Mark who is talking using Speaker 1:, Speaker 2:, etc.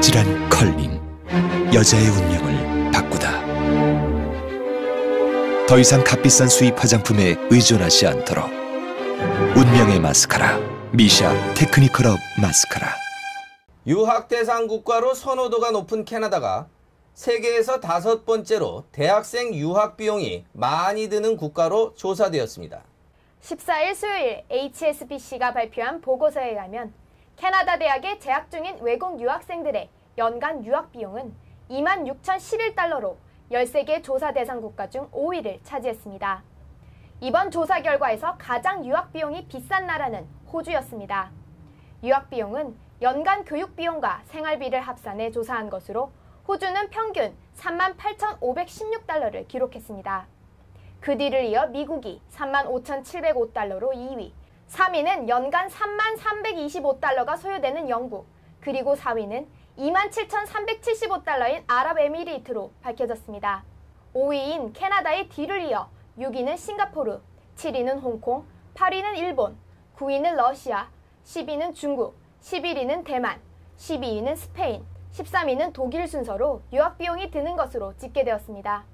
Speaker 1: 아찔한 컬링 여자의 운명을 바꾸다 더 이상 값비싼 수입 화장품에 의존하지 않도록 운명의 마스카라 미샤 테크니컬업 마스카라
Speaker 2: 유학 대상 국가로 선호도가 높은 캐나다가 세계에서 다섯 번째로 대학생 유학 비용이 많이 드는 국가로 조사되었습니다.
Speaker 3: 14일 수요일 HSBC가 발표한 보고서에 의하면 캐나다 대학에 재학 중인 외국 유학생들의 연간 유학 비용은 26,011달러로 13개 조사 대상 국가 중 5위를 차지했습니다. 이번 조사 결과에서 가장 유학 비용이 비싼 나라는 호주였습니다. 유학 비용은 연간 교육 비용과 생활비를 합산해 조사한 것으로 호주는 평균 38,516달러를 기록했습니다. 그 뒤를 이어 미국이 35,705달러로 2위, 3위는 연간 33,325달러가 소요되는 영국, 그리고 4위는 27,375달러인 아랍에미리트로 밝혀졌습니다. 5위인 캐나다의 뒤를 이어 6위는 싱가포르, 7위는 홍콩, 8위는 일본, 9위는 러시아, 10위는 중국, 11위는 대만, 12위는 스페인, 13위는 독일 순서로 유학 비용이 드는 것으로 집계되었습니다.